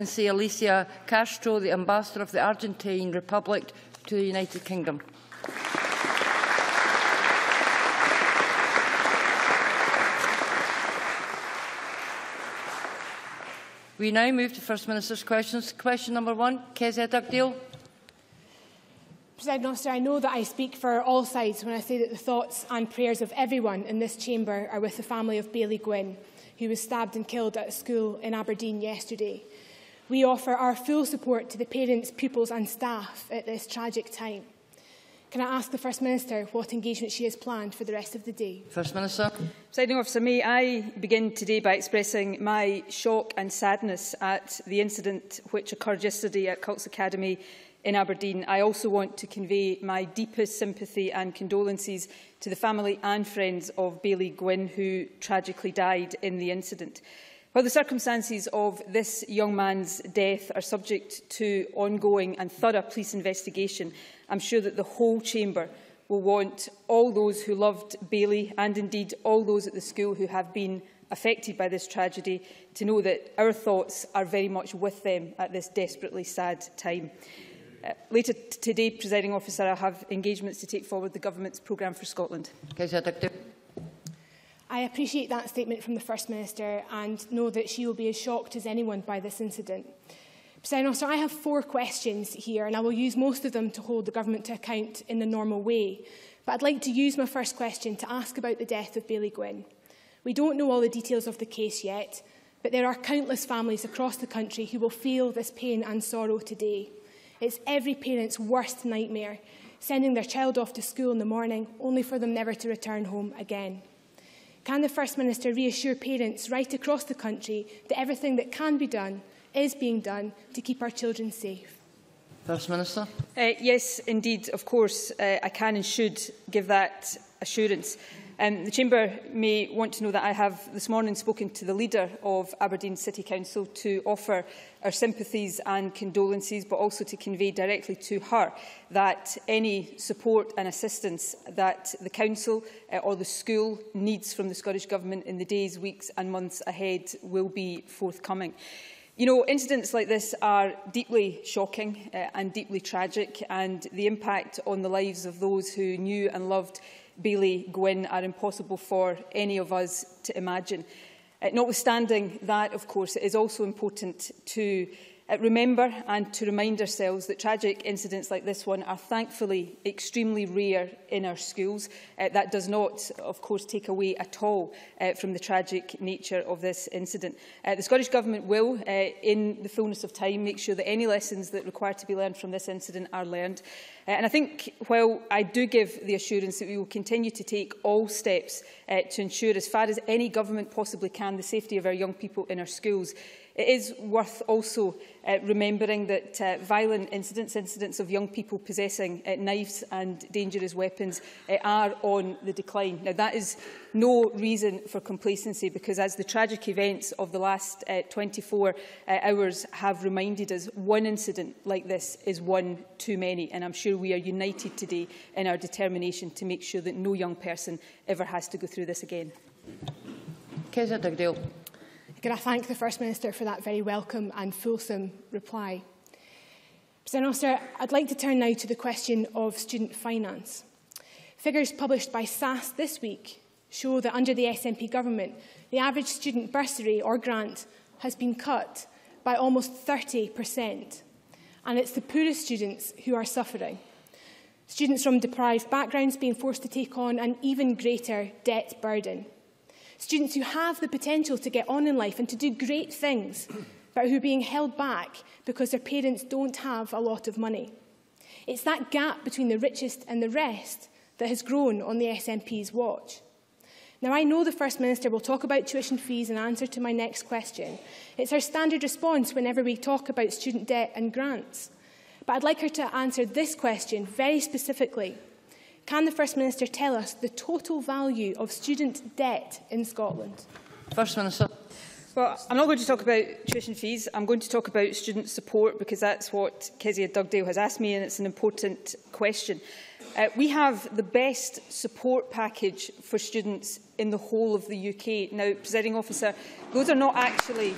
Excellency Alicia Castro, the Ambassador of the Argentine Republic to the United Kingdom. We now move to First Minister's questions. Question number one, Kezia Dugdale. Presiding Officer, I know that I speak for all sides when I say that the thoughts and prayers of everyone in this chamber are with the family of Bailey Gwynn, who was stabbed and killed at a school in Aberdeen yesterday. We offer our full support to the parents, pupils and staff at this tragic time. Can I ask the First Minister what engagement she has planned for the rest of the day? First Minister. Presiding Officer, may I begin today by expressing my shock and sadness at the incident which occurred yesterday at Cults Academy in Aberdeen. I also want to convey my deepest sympathy and condolences to the family and friends of Bailey Gwynn, who tragically died in the incident. While the circumstances of this young man's death are subject to ongoing and thorough police investigation, I'm sure that the whole chamber will want all those who loved Bailey and indeed all those at the school who have been affected by this tragedy to know that our thoughts are very much with them at this desperately sad time. Uh, later today, presiding officer, I have engagements to take forward the government's programme for Scotland. I appreciate that statement from the First Minister and know that she will be as shocked as anyone by this incident. Presiding Officer, I have four questions here and I will use most of them to hold the Government to account in the normal way. But I'd like to use my first question to ask about the death of Bailey Gwynn. We don't know all the details of the case yet, but there are countless families across the country who will feel this pain and sorrow today. It's every parent's worst nightmare, sending their child off to school in the morning only for them never to return home again. Can the First Minister reassure parents right across the country that everything that can be done is being done to keep our children safe? First Minister. Uh, yes, indeed, of course, uh, I can and should give that assurance. Um, the Chamber may want to know that I have this morning spoken to the leader of Aberdeen City Council to offer our sympathies and condolences, but also to convey directly to her that any support and assistance that the Council uh, or the school needs from the Scottish Government in the days, weeks and months ahead will be forthcoming. You know, incidents like this are deeply shocking uh, and deeply tragic, and the impact on the lives of those who knew and loved Bailey Gwynn are impossible for any of us to imagine. Uh, notwithstanding that, of course, it is also important to remember and to remind ourselves that tragic incidents like this one are thankfully extremely rare in our schools. Uh, that does not, of course, take away at all uh, from the tragic nature of this incident. Uh, the Scottish Government will, uh, in the fullness of time, make sure that any lessons that require to be learned from this incident are learned. Uh, and I think while I do give the assurance that we will continue to take all steps uh, to ensure as far as any government possibly can the safety of our young people in our schools, It is worth also uh, remembering that uh, violent incidents, incidents of young people possessing uh, knives and dangerous weapons uh, are on the decline. Now, that is no reason for complacency because as the tragic events of the last uh, 24 uh, hours have reminded us, one incident like this is one too many. And I'm sure we are united today in our determination to make sure that no young person ever has to go through this again. Kezia Dugdale. Can I thank the First Minister for that very welcome and fulsome reply? Presiding Officer, I'd like to turn now to the question of student finance. Figures published by SAAS this week show that under the SNP government, the average student bursary or grant has been cut by almost 30%. And it's the poorest students who are suffering. Students from deprived backgrounds being forced to take on an even greater debt burden. Students who have the potential to get on in life and to do great things, but who are being held back because their parents don't have a lot of money. It's that gap between the richest and the rest that has grown on the SNP's watch. Now, I know the First Minister will talk about tuition fees in answer to my next question. It's her standard response whenever we talk about student debt and grants. But I'd like her to answer this question very specifically. Can the First Minister tell us the total value of student debt in Scotland? First Minister. Well, I'm not going to talk about tuition fees. I'm going to talk about student support because that's what Kezia Dugdale has asked me and it's an important question. Uh, we have the best support package for students in the whole of the UK. Now, presiding officer, those are not actually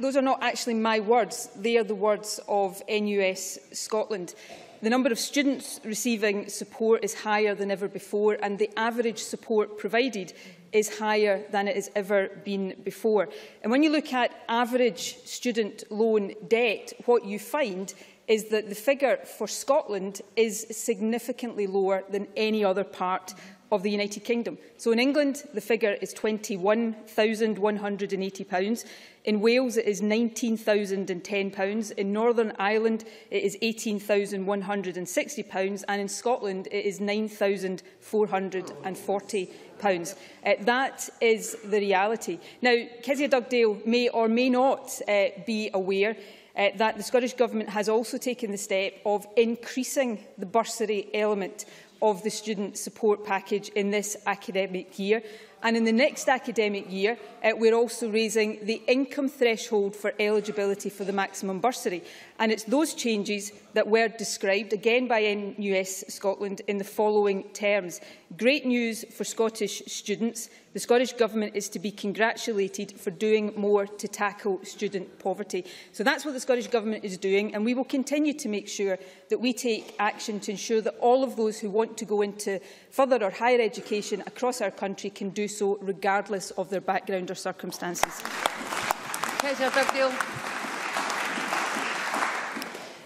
those are not actually my words. They are the words of NUS Scotland. The number of students receiving support is higher than ever before and the average support provided is higher than it has ever been before. And when you look at average student loan debt, what you find is that the figure for Scotland is significantly lower than any other part of the United Kingdom. So in England, the figure is £21,180. In Wales, it is £19,010. In Northern Ireland, it is £18,160. And in Scotland, it is £9,440. Uh, that is the reality. Now, Kezia Dugdale may or may not uh, be aware uh, that the Scottish Government has also taken the step of increasing the bursary element of the student support package in this academic year. And in the next academic year, uh, we're also raising the income threshold for eligibility for the maximum bursary. And it's those changes that were described, again by NUS Scotland, in the following terms. Great news for Scottish students. The Scottish Government is to be congratulated for doing more to tackle student poverty. So that's what the Scottish Government is doing, and we will continue to make sure that we take action to ensure that all of those who want to go into further or higher education across our country can do so regardless of their background or circumstances.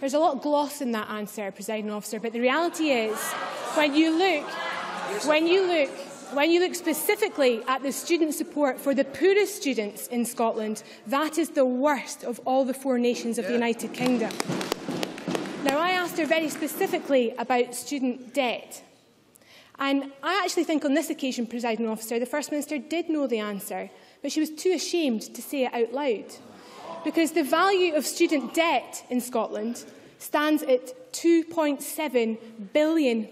There's a lot of gloss in that answer, presiding officer, but the reality is, when you look, when you look, when you look specifically at the student support for the poorest students in Scotland, that is the worst of all the four nations of yeah. the United Kingdom. Now, I asked her very specifically about student debt. And I actually think on this occasion, presiding officer, the First Minister did know the answer, but she was too ashamed to say it out loud because the value of student debt in Scotland stands at £2.7 billion.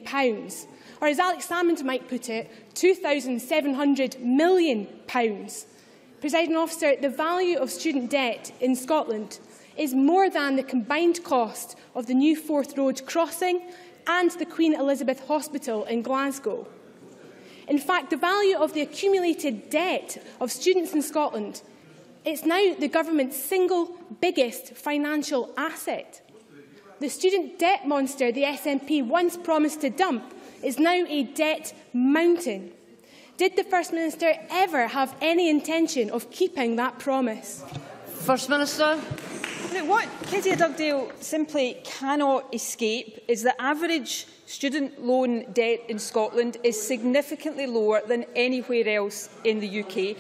Or as Alex Salmond might put it, £2,700 million. Pounds. Presiding officer, the value of student debt in Scotland is more than the combined cost of the new Forth Road crossing and the Queen Elizabeth Hospital in Glasgow. In fact, the value of the accumulated debt of students in Scotland it's now the government's single biggest financial asset. The student debt monster the SNP once promised to dump is now a debt mountain. Did the First Minister ever have any intention of keeping that promise? First Minister. Now, what Kezia Dugdale simply cannot escape is that average student loan debt in Scotland is significantly lower than anywhere else in the UK.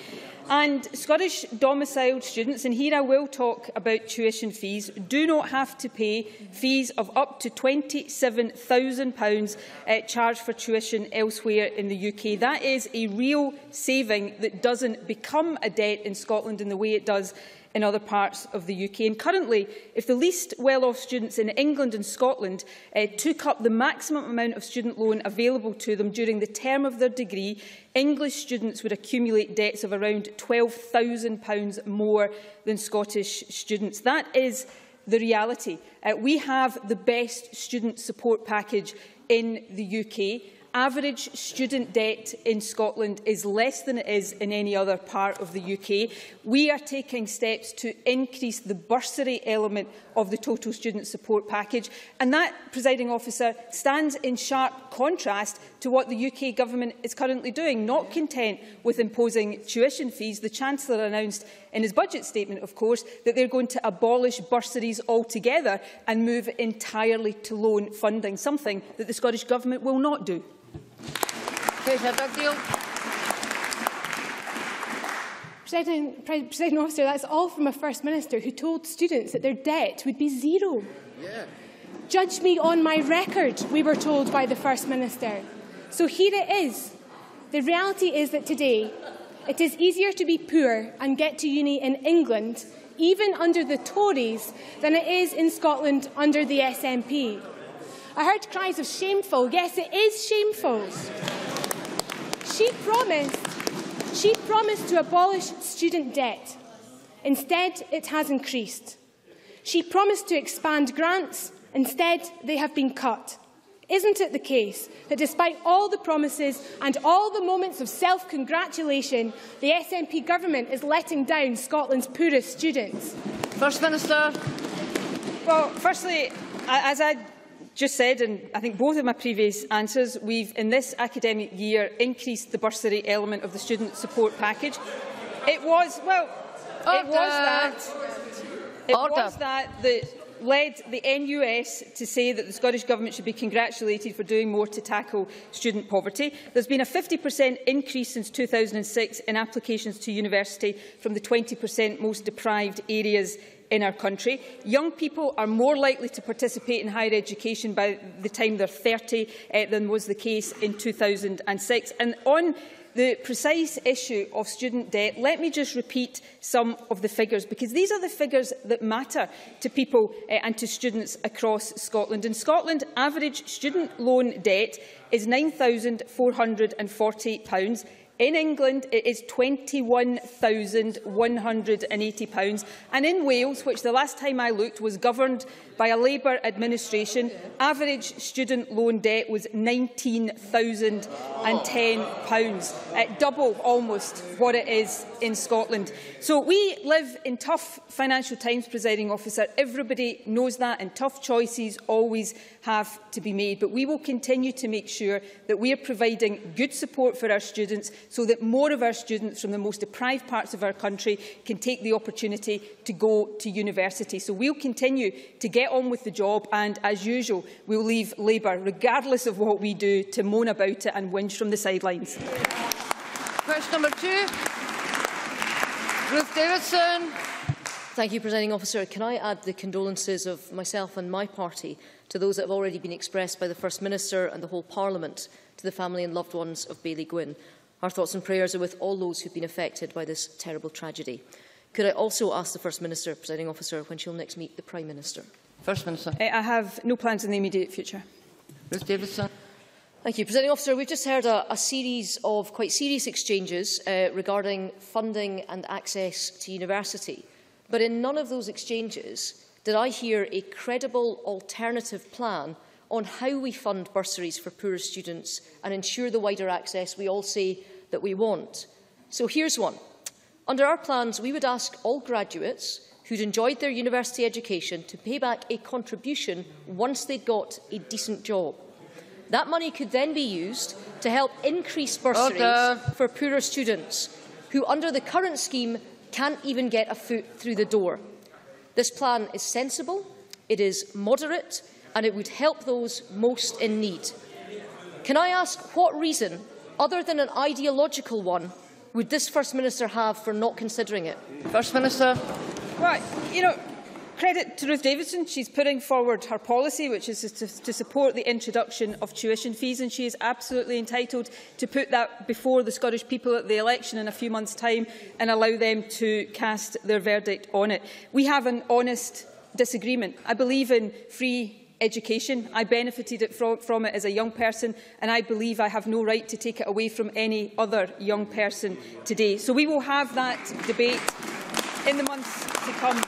And Scottish domiciled students, and here I will talk about tuition fees, do not have to pay fees of up to £27,000 uh, charged for tuition elsewhere in the UK. That is a real saving that doesn't become a debt in Scotland in the way it does in other parts of the UK. And currently, if the least well-off students in England and Scotland uh, took up the maximum amount of student loan available to them during the term of their degree, English students would accumulate debts of around £12,000 more than Scottish students. That is the reality. Uh, we have the best student support package in the UK average student debt in Scotland is less than it is in any other part of the UK. We are taking steps to increase the bursary element of the total student support package. And that, presiding officer, stands in sharp contrast to what the UK government is currently doing. Not content with imposing tuition fees, the Chancellor announced in his budget statement, of course, that they're going to abolish bursaries altogether and move entirely to loan funding, something that the Scottish Government will not do. President, Presiding Officer, that's all from a First Minister who told students that their debt would be zero. Yeah. Judge me on my record, we were told by the First Minister. So here it is. The reality is that today it is easier to be poor and get to uni in England, even under the Tories, than it is in Scotland under the SNP. I heard cries of shameful. Yes, it is shameful. She promised, she promised to abolish student debt. Instead, it has increased. She promised to expand grants. Instead, they have been cut. Isn't it the case that despite all the promises and all the moments of self-congratulation, the SNP government is letting down Scotland's poorest students? First Minister. Well, firstly, as I just said, and I think both of my previous answers, we've in this academic year increased the bursary element of the student support package. It was, well, Order. it was that, it Order. was that the led the NUS to say that the Scottish Government should be congratulated for doing more to tackle student poverty. There's been a 50% increase since 2006 in applications to university from the 20% most deprived areas in our country. Young people are more likely to participate in higher education by the time they're 30 uh, than was the case in 2006. And on the precise issue of student debt, let me just repeat some of the figures, because these are the figures that matter to people uh, and to students across Scotland. In Scotland, average student loan debt is £9,440. In England, it is £21,180. And in Wales, which the last time I looked was governed by a Labour administration, average student loan debt was £19,010, uh, double almost what it is in Scotland. So we live in tough financial times, presiding officer. Everybody knows that, and tough choices always have to be made. But we will continue to make sure that we are providing good support for our students so that more of our students from the most deprived parts of our country can take the opportunity to go to university. So we'll continue to get on with the job and, as usual, we'll leave Labour, regardless of what we do, to moan about it and whinge from the sidelines. Question number two. Ruth Davidson. Thank you, Presiding Officer. Can I add the condolences of myself and my party to those that have already been expressed by the First Minister and the whole Parliament to the family and loved ones of Bailey Gwynn. Our thoughts and prayers are with all those who have been affected by this terrible tragedy. Could I also ask the First Minister, Presiding Officer, when she'll next meet the Prime Minister? First Minister. Uh, I have no plans in the immediate future. Ms Davidson. Thank you. Presiding Officer, we've just heard a, a series of quite serious exchanges uh, regarding funding and access to university. But in none of those exchanges did I hear a credible alternative plan on how we fund bursaries for poorer students and ensure the wider access we all say that we want. So here's one. Under our plans, we would ask all graduates who'd enjoyed their university education to pay back a contribution once they'd got a decent job. That money could then be used to help increase bursaries Order. for poorer students who, under the current scheme, can't even get a foot through the door. This plan is sensible, it is moderate, and it would help those most in need. Can I ask what reason, other than an ideological one, would this First Minister have for not considering it? First Minister. Right, you know, credit to Ruth Davidson. She's putting forward her policy, which is to, to, support the introduction of tuition fees, and she is absolutely entitled to put that before the Scottish people at the election in a few months' time and allow them to cast their verdict on it. We have an honest disagreement. I believe in free education. I benefited from it as a young person and I believe I have no right to take it away from any other young person today. So we will have that debate in the months to come.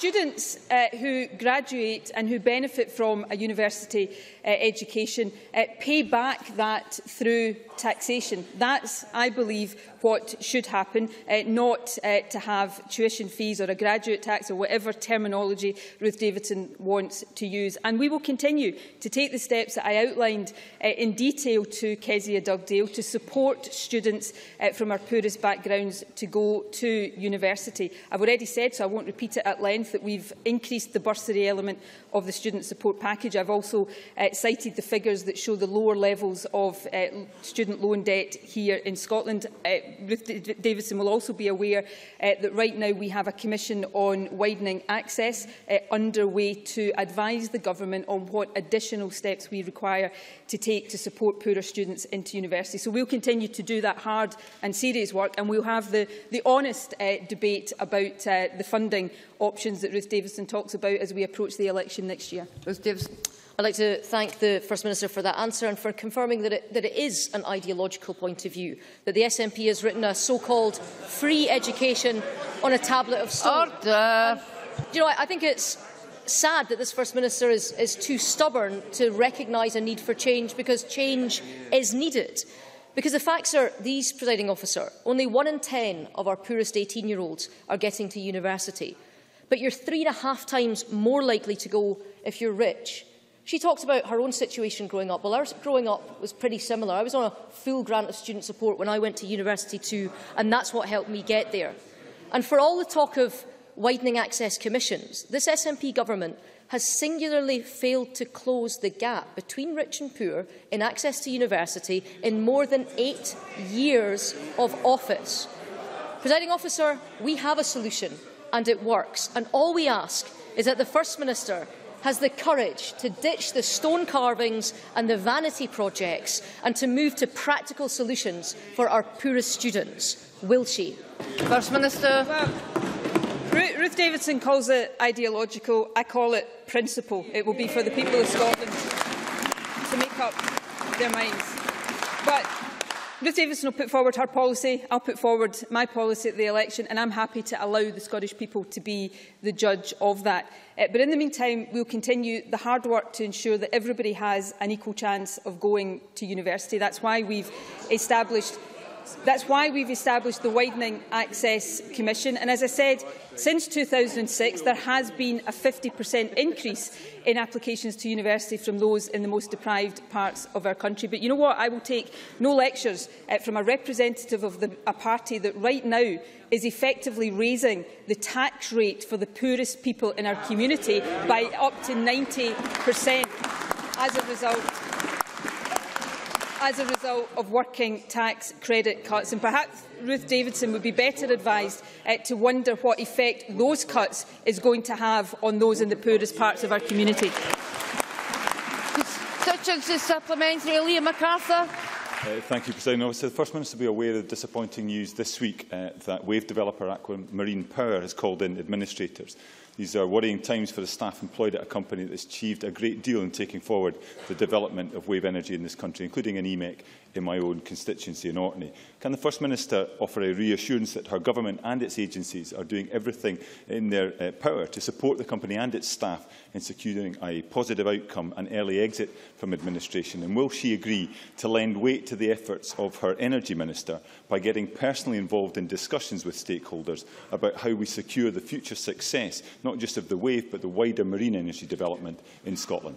Students uh, who graduate and who benefit from a university uh, education uh, pay back that through taxation. That's, I believe, what should happen, uh, not uh, to have tuition fees or a graduate tax or whatever terminology Ruth Davidson wants to use. And we will continue to take the steps that I outlined uh, in detail to Kezia Dugdale to support students uh, from our poorest backgrounds to go to university. I've already said, so I won't repeat it at length, that we've increased the bursary element of the student support package. I've also uh, cited the figures that show the lower levels of uh, student loan debt here in Scotland. Uh, Ruth Davidson will also be aware uh, that right now we have a commission on widening access uh, underway to advise the government on what additional steps we require to take to support poorer students into university. So we'll continue to do that hard and serious work and we'll have the, the honest uh, debate about uh, the funding options that Ruth Davidson talks about as we approach the election next year. Ruth Davidson. I'd like to thank the First Minister for that answer and for confirming that it, that it is an ideological point of view, that the SNP has written a so-called free education on a tablet of stone. Order. And, you know, I, I think it's sad that this First Minister is, is too stubborn to recognise a need for change because change is needed. Because the facts are these, presiding officer, only one in ten of our poorest 18-year-olds are getting to university. But you're three and a half times more likely to go if you're rich. She talked about her own situation growing up. Well, ours growing up was pretty similar. I was on a full grant of student support when I went to university too, and that's what helped me get there. And for all the talk of widening access commissions, this SNP government has singularly failed to close the gap between rich and poor in access to university in more than eight years of office. Presiding officer, we have a solution and it works. And all we ask is that the First Minister has the courage to ditch the stone carvings and the vanity projects and to move to practical solutions for our poorest students. Will she? First Minister. Well, Ruth Davidson calls it ideological. I call it principle. It will be for the people of Scotland to make up their minds. But Ruth Davidson will put forward her policy, I'll put forward my policy at the election, and I'm happy to allow the Scottish people to be the judge of that. Uh, but in the meantime, we'll continue the hard work to ensure that everybody has an equal chance of going to university. That's why we've established That's why we've established the Widening Access Commission. And as I said, since 2006, there has been a 50% increase in applications to university from those in the most deprived parts of our country. But you know what? I will take no lectures uh, from a representative of the, a party that right now is effectively raising the tax rate for the poorest people in our community by up to 90% as a result as a result of working tax credit cuts. And perhaps Ruth Davidson would be better advised uh, to wonder what effect those cuts is going to have on those in the poorest parts of our community. Such as the supplementary, Liam McArthur. Uh, thank you, President Officer. The First Minister will be aware of the disappointing news this week uh, that wave developer Aquamarine Power has called in administrators. These are worrying times for the staff employed at a company that has achieved a great deal in taking forward the development of wave energy in this country, including an EMEC in my own constituency in Orkney. Can the First Minister offer a reassurance that her government and its agencies are doing everything in their uh, power to support the company and its staff in securing a positive outcome and early exit from administration? And will she agree to lend weight to the efforts of her Energy Minister by getting personally involved in discussions with stakeholders about how we secure the future success, not just of the wave, but the wider marine energy development in Scotland?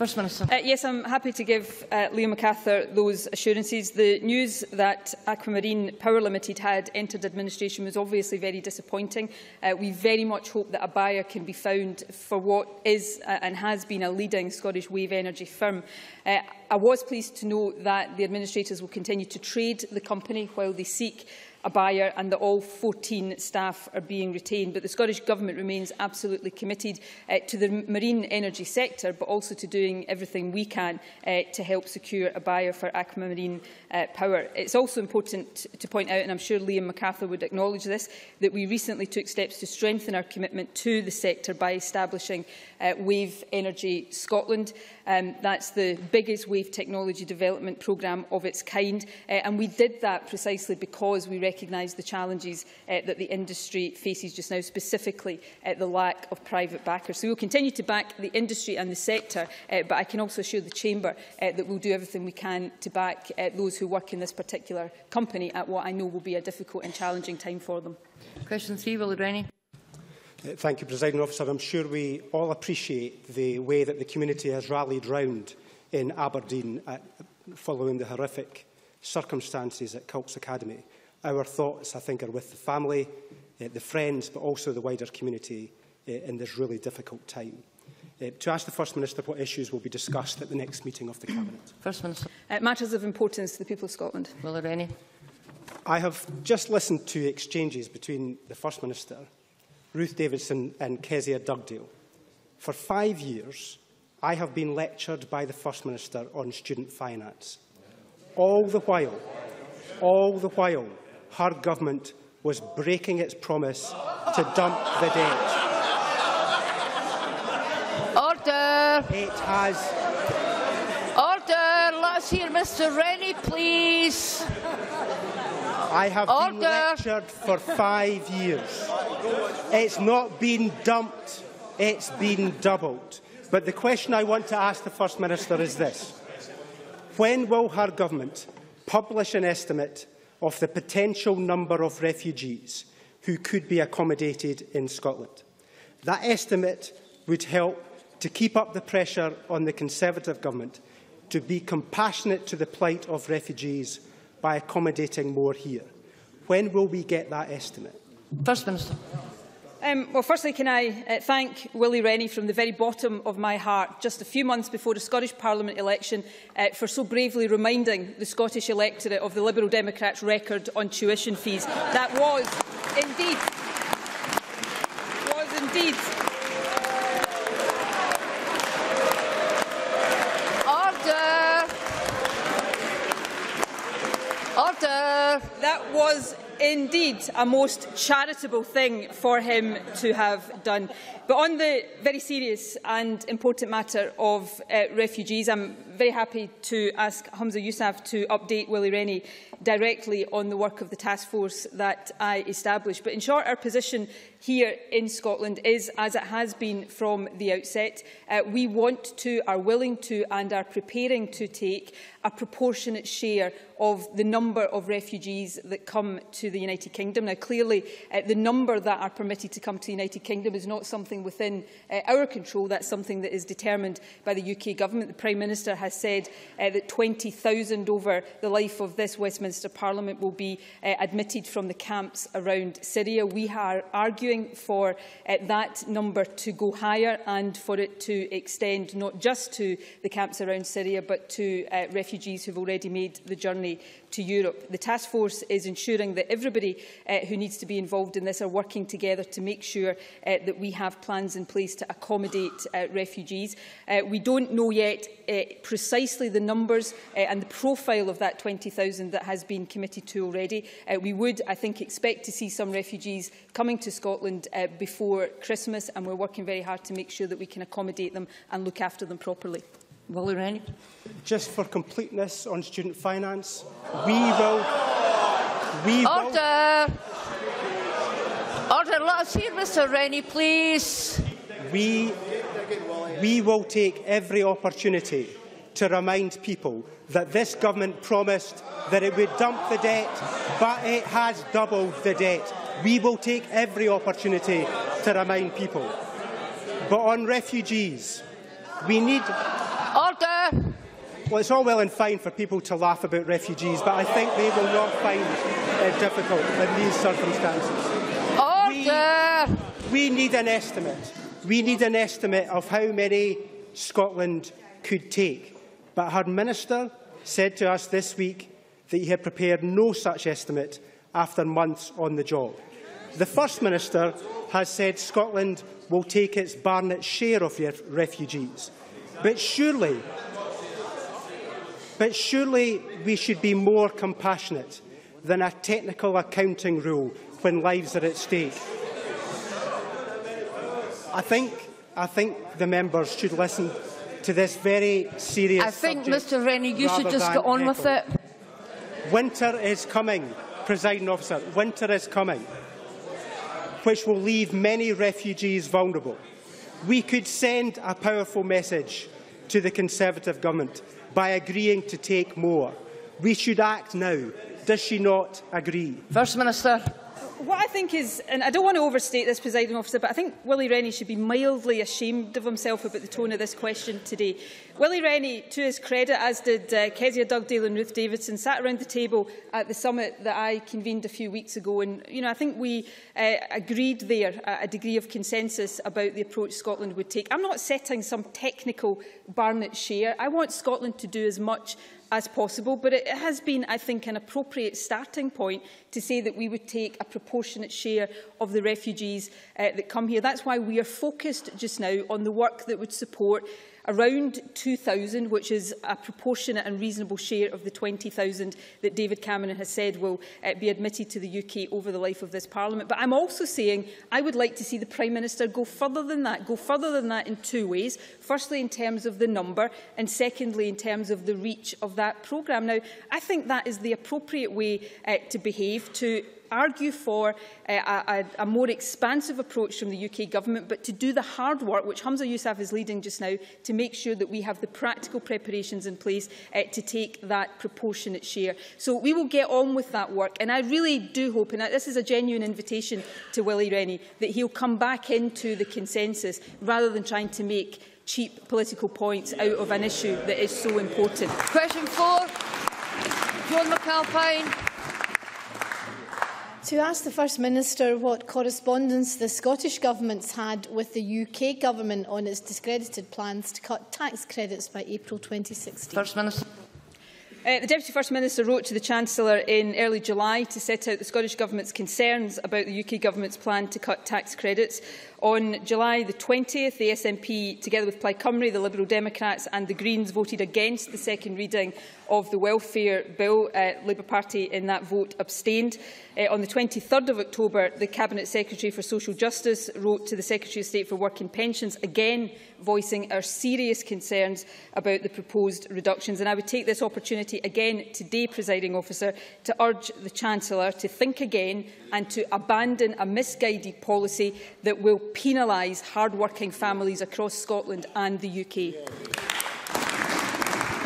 First Minister. Uh, yes, I'm happy to give uh, Leo MacArthur those assurances. The news that Aquamarine Power Limited had entered administration was obviously very disappointing. Uh, we very much hope that a buyer can be found for what is uh, and has been a leading Scottish wave energy firm. Uh, I was pleased to know that the administrators will continue to trade the company while they seek a buyer and that all 14 staff are being retained. But the Scottish Government remains absolutely committed uh, to the marine energy sector, but also to doing everything we can uh, to help secure a buyer for Aquamarine uh, Power. It's also important to point out, and I'm sure Liam McArthur would acknowledge this, that we recently took steps to strengthen our commitment to the sector by establishing uh, Wave Energy Scotland. Um, that's the biggest wave technology development programme of its kind. Uh, and we did that precisely because we recognise the challenges uh, that the industry faces just now, specifically uh, the lack of private backers. So we will continue to back the industry and the sector, uh, but I can also assure the Chamber uh, that we'll do everything we can to back uh, those who work in this particular company at what I know will be a difficult and challenging time for them. Question three, Will Rennie. Uh, thank you, President Officer. I'm sure we all appreciate the way that the community has rallied round in Aberdeen at, following the horrific circumstances at Cults Academy. Our thoughts, I think, are with the family, uh, the friends, but also the wider community uh, in this really difficult time. Uh, to ask the First Minister what issues will be discussed at the next meeting of the Cabinet. First Minister. Uh, matters of importance to the people of Scotland. Will there any? I have just listened to exchanges between the First Minister, Ruth Davidson and Kezia Dugdale. For five years, I have been lectured by the First Minister on student finance. All the while, all the while, her government was breaking its promise to dump the debt. Order! It has... Order! Let's hear Mr Rennie, please. I have Order. been lectured for five years. It's not been dumped, it's been doubled. But the question I want to ask the First Minister is this. When will her government publish an estimate of the potential number of refugees who could be accommodated in Scotland. That estimate would help to keep up the pressure on the Conservative Government to be compassionate to the plight of refugees by accommodating more here. When will we get that estimate? First Minister. Um, well, firstly, can I uh, thank Willie Rennie from the very bottom of my heart, just a few months before the Scottish Parliament election, uh, for so bravely reminding the Scottish electorate of the Liberal Democrats' record on tuition fees. That was indeed indeed a most charitable thing for him to have done. But on the very serious and important matter of uh, refugees, I'm very happy to ask Humza Yousaf to update Willie Rennie directly on the work of the task force that I established. But in short, our position here in Scotland is, as it has been from the outset, uh, we want to, are willing to and are preparing to take a proportionate share of the number of refugees that come to the United Kingdom. Now, clearly, uh, the number that are permitted to come to the United Kingdom is not something within uh, our control. That's something that is determined by the UK Government. The Prime Minister has said uh, that 20,000 over the life of this Westminster Parliament will be uh, admitted from the camps around Syria. We are arguing arguing for uh, that number to go higher and for it to extend not just to the camps around Syria but to uh, refugees who have already made the journey to Europe. The task force is ensuring that everybody uh, who needs to be involved in this are working together to make sure uh, that we have plans in place to accommodate uh, refugees. Uh, we don't know yet uh, precisely the numbers uh, and the profile of that 20,000 that has been committed to already. Uh, we would, I think, expect to see some refugees coming to Scotland uh, before Christmas and we're working very hard to make sure that we can accommodate them and look after them properly. Willie Rennie. Just for completeness on student finance, we will... We Order! Will, Order, let us hear Mr Rennie, please. We, we will take every opportunity to remind people that this government promised that it would dump the debt, but it has doubled the debt. We will take every opportunity to remind people. But on refugees, we need... Well, it's all well and fine for people to laugh about refugees, but I think they will not find it uh, difficult in these circumstances. Order! We, we need an estimate. We need an estimate of how many Scotland could take. But her minister said to us this week that he had prepared no such estimate after months on the job. The First Minister has said Scotland will take its Barnett share of your refugees. But surely, but surely we should be more compassionate than a technical accounting rule when lives are at stake. I think, I think the members should listen to this very serious I think, Mr Rennie, you should just get on with it. Winter is coming, presiding officer. Winter is coming, which will leave many refugees vulnerable. We could send a powerful message to the Conservative Government by agreeing to take more. We should act now. Does she not agree? First Minister. What I think is, and I don't want to overstate this, presiding officer, but I think Willie Rennie should be mildly ashamed of himself about the tone of this question today. Willie Rennie, to his credit, as did uh, Kezia Dugdale and Ruth Davidson, sat around the table at the summit that I convened a few weeks ago. And, you know, I think we uh, agreed there a degree of consensus about the approach Scotland would take. I'm not setting some technical Barnett share. I want Scotland to do as much as possible. But it has been, I think, an appropriate starting point to say that we would take a proportionate share of the refugees uh, that come here. That's why we are focused just now on the work that would support around 2,000, which is a proportionate and reasonable share of the 20,000 that David Cameron has said will uh, be admitted to the UK over the life of this Parliament. But I'm also saying I would like to see the Prime Minister go further than that, go further than that in two ways. Firstly, in terms of the number, and secondly, in terms of the reach of that programme. Now, I think that is the appropriate way uh, to behave, to argue for a, a more expansive approach from the UK Government, but to do the hard work, which Humza Yousaf is leading just now, to make sure that we have the practical preparations in place uh, to take that proportionate share. So we will get on with that work. And I really do hope, and this is a genuine invitation to Willie Rennie, that he'll come back into the consensus rather than trying to make cheap political points out of an issue that is so important. Question four, Joan McAlpine. To ask the First Minister what correspondence the Scottish Government's had with the UK Government on its discredited plans to cut tax credits by April 2016. First Minister. Uh, the Deputy First Minister wrote to the Chancellor in early July to set out the Scottish Government's concerns about the UK Government's plan to cut tax credits. On July the 20th, the SNP, together with Plaid Cymru, the Liberal Democrats and the Greens, voted against the second reading of the Welfare Bill. Uh, Labour Party in that vote abstained. Uh, on the 23rd of October, the Cabinet Secretary for Social Justice wrote to the Secretary of State for Work and Pensions, again voicing our serious concerns about the proposed reductions. And I would take this opportunity again today, presiding officer, to urge the Chancellor to think again and to abandon a misguided policy that will penalise hard-working families across Scotland and the UK. Yeah.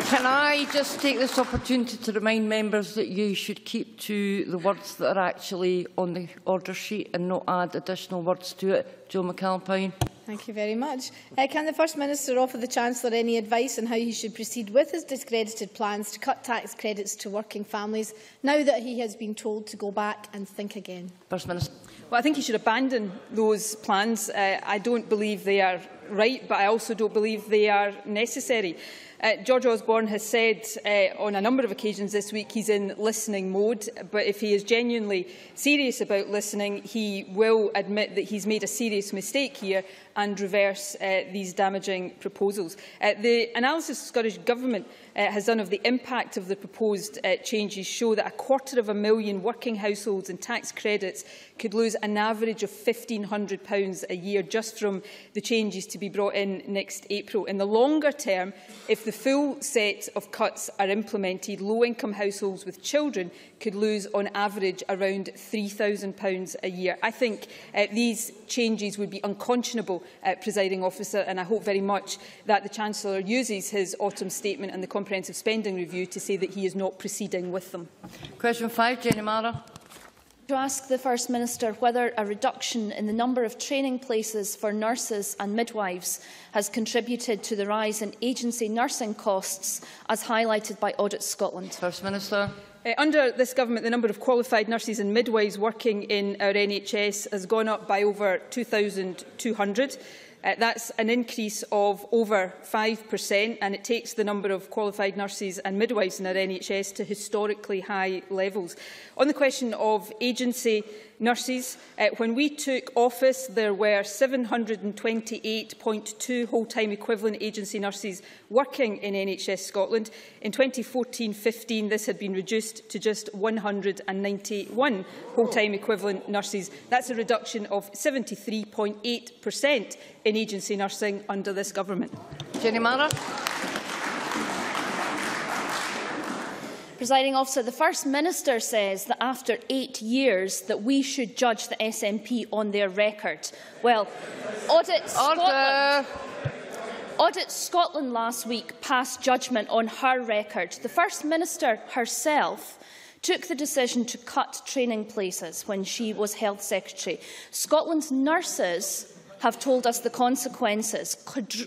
Can I just take this opportunity to remind members that you should keep to the words that are actually on the order sheet and not add additional words to it? Joe McAlpine. Thank you very much. Uh, can the First Minister offer the Chancellor any advice on how he should proceed with his discredited plans to cut tax credits to working families now that he has been told to go back and think again? First Minister. Well, I think he should abandon those plans. Uh, I don't believe they are right, but I also don't believe they are necessary. Uh, George Osborne has said uh, on a number of occasions this week he's in listening mode, but if he is genuinely serious about listening, he will admit that he's made a serious mistake here and reverse uh, these damaging proposals. Uh, the analysis the Scottish Government uh, has done of the impact of the proposed uh, changes show that a quarter of a million working households and tax credits could lose an average of £1,500 a year just from the changes to be brought in next April. In the longer term, if the full set of cuts are implemented, low-income households with children could lose on average around £3,000 a year. I think uh, these changes would be unconscionable, uh, presiding officer, and I hope very much that the Chancellor uses his autumn statement and the comprehensive spending review to say that he is not proceeding with them. Question 5, Jenny Mara. To ask the First Minister whether a reduction in the number of training places for nurses and midwives has contributed to the rise in agency nursing costs, as highlighted by Audit Scotland. First Minister. Uh, under this government, the number of qualified nurses and midwives working in our NHS has gone up by over 2,200. Uh, that's an increase of over 5% and it takes the number of qualified nurses and midwives in our NHS to historically high levels. On the question of agency, nurses. Uh, when we took office, there were 728.2 whole-time equivalent agency nurses working in NHS Scotland. In 2014-15, this had been reduced to just 191 whole-time equivalent nurses. That's a reduction of 73.8% in agency nursing under this government. Jenny Mara. Presiding officer, the First Minister says that after eight years that we should judge the SNP on their record. Well, Audit Scotland... Audit Scotland last week passed judgment on her record. The First Minister herself took the decision to cut training places when she was Health Secretary. Scotland's nurses have told us the consequences,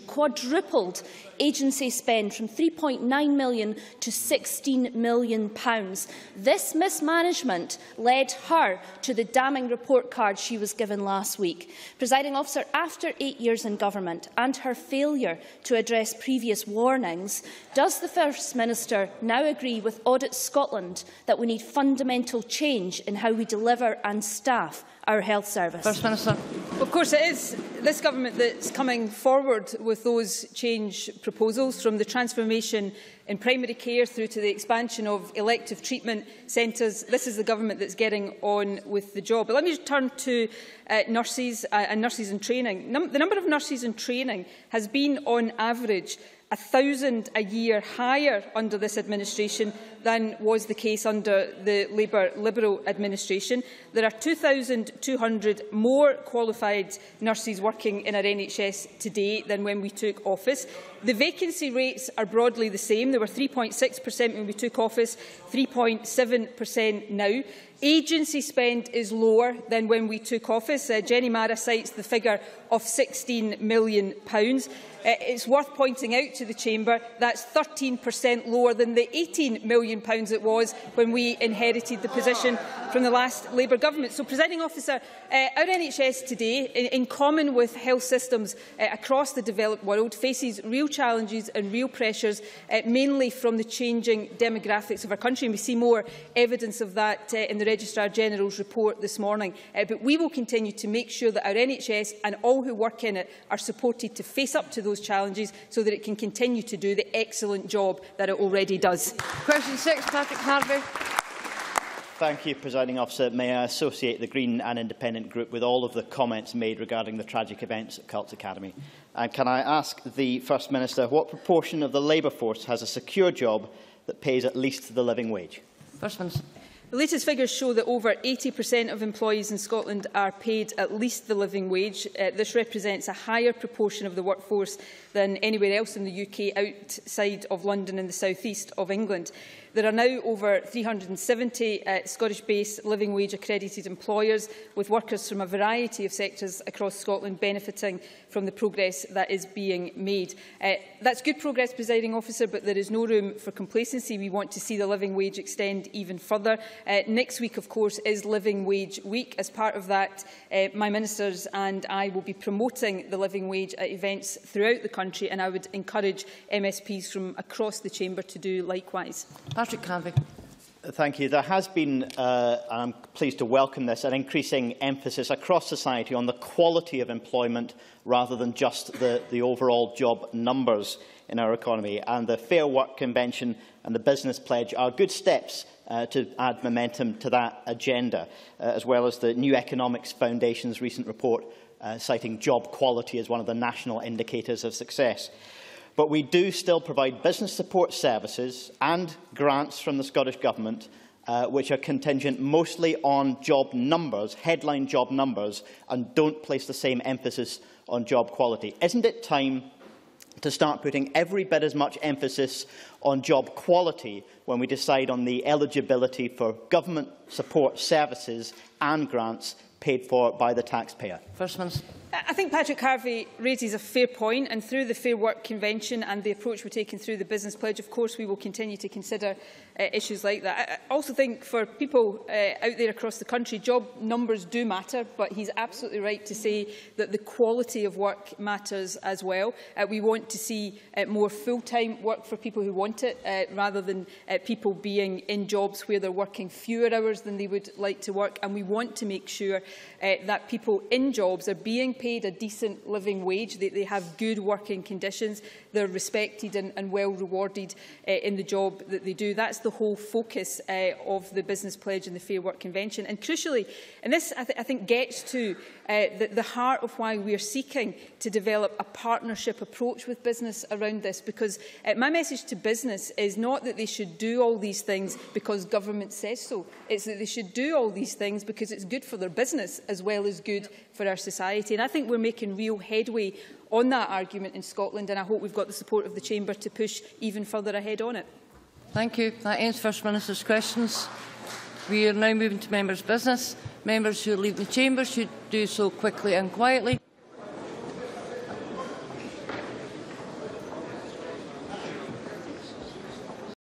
quadrupled agency spend from £3.9 million to 16 million pounds. This mismanagement led her to the damning report card she was given last week. Presiding officer, after eight years in government and her failure to address previous warnings, does the First Minister now agree with Audit Scotland that we need fundamental change in how we deliver and staff our health service? First Minister. Of course, it is this government that's coming forward with those change proposals from the transformation in primary care through to the expansion of elective treatment centres. This is the government that's getting on with the job. But let me turn to uh, nurses uh, and nurses in training. Num the number of nurses in training has been on average 1,000 a year higher under this administration than was the case under the Labour Liberal administration. There are 2,200 more qualified nurses working in our NHS today than when we took office. The vacancy rates are broadly the same. They were 3.6% when we took office, 3.7% now. Agency spend is lower than when we took office. Uh, Jenny Marra cites the figure of £16 million. Pounds. Uh, it's worth pointing out to the Chamber that's 13% lower than the £18 million it was when we inherited the position from the last Labour government. So, Presiding Officer, uh, our NHS today, in, in common with health systems uh, across the developed world, faces real challenges and real pressures, uh, mainly from the changing demographics of our country. And we see more evidence of that uh, in the Registrar General's report this morning. Uh, but we will continue to make sure that our NHS and all who work in it are supported to face up to those challenges so that it can continue to do the excellent job that it already does. Question six, Patrick Harvie. Thank you, Presiding Officer. May I associate the Green and Independent Group with all of the comments made regarding the tragic events at Cults Academy? And can I ask the First Minister what proportion of the labour force has a secure job that pays at least the living wage? First Minister. The latest figures show that over 80% of employees in Scotland are paid at least the living wage. Uh, this represents a higher proportion of the workforce than anywhere else in the UK outside of London and the south east of England. There are now over 370 uh, Scottish-based living wage accredited employers, with workers from a variety of sectors across Scotland benefiting from the progress that is being made. Uh, that's good progress, presiding officer, but there is no room for complacency. We want to see the living wage extend even further. Uh, next week, of course, is Living Wage Week. As part of that, uh, my ministers and I will be promoting the living wage at events throughout the country, and I would encourage MSPs from across the chamber to do likewise. Patrick Harvie. Thank you. There has been, uh, and I'm pleased to welcome this, an increasing emphasis across society on the quality of employment rather than just the, the overall job numbers in our economy. And the Fair Work Convention and the Business Pledge are good steps uh, to add momentum to that agenda, uh, as well as the New Economics Foundation's recent report uh, citing job quality as one of the national indicators of success. But we do still provide business support services and grants from the Scottish Government uh, which are contingent mostly on job numbers, headline job numbers, and don't place the same emphasis on job quality. Isn't it time to start putting every bit as much emphasis on job quality when we decide on the eligibility for government support services and grants paid for by the taxpayer? First Minister. I think Patrick Harvie raises a fair point, and through the Fair Work Convention and the approach we're taking through the Business Pledge, of course, we will continue to consider uh, issues like that. I also think for people uh, out there across the country, job numbers do matter, but he's absolutely right to say that the quality of work matters as well. Uh, we want to see uh, more full-time work for people who want it, uh, rather than uh, people being in jobs where they're working fewer hours than they would like to work. And we want to make sure uh, that people in jobs are being paid a decent living wage, they, they have good working conditions, they're respected and, and well rewarded uh, in the job that they do. That's the whole focus uh, of the Business Pledge and the Fair Work Convention. And crucially, and this I, th I think gets to uh, the, the heart of why we are seeking to develop a partnership approach with business around this, because uh, my message to business is not that they should do all these things because government says so. It's that they should do all these things because it's good for their business as well as good for our society. And I think we're making real headway on that argument in Scotland, and I hope we've got the support of the Chamber to push even further ahead on it. Thank you. That ends First Minister's questions. We are now moving to members' business. Members who leave the chamber should do so quickly and quietly.